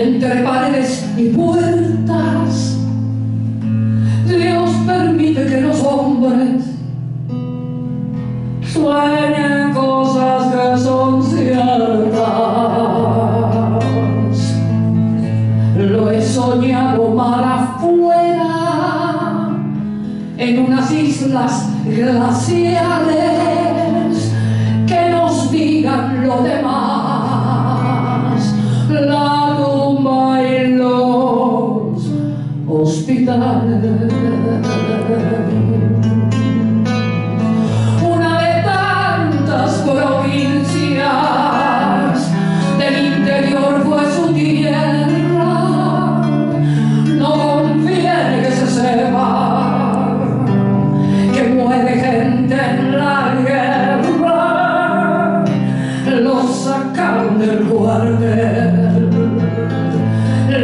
entre paredes y puertas. Dios permite que los hombres sueñen cosas que son ciertas. Lo he soñado mar afuera, en unas islas glaciales que nos digan lo demás.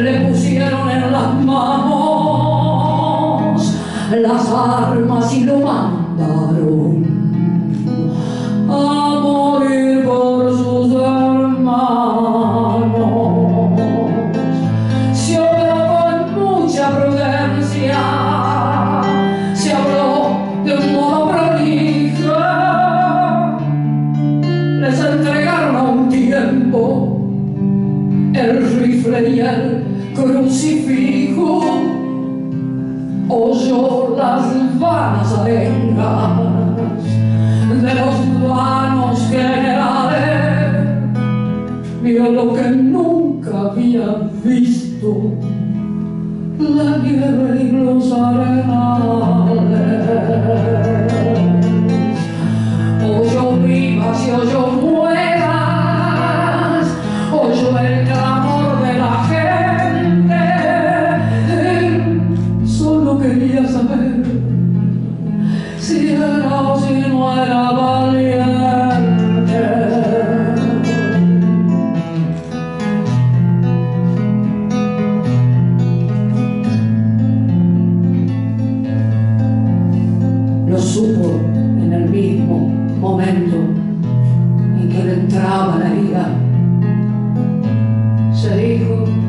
Le pusieron en las manos las armas y lo mandaron el rifle y el crucifijo oyó las vanas arengas de los vanos generales vio lo que nunca había visto la nieve y los arenales. Oyó vivas y oyó mueras supo en el mismo momento en que le entraba la herida. शरीर हो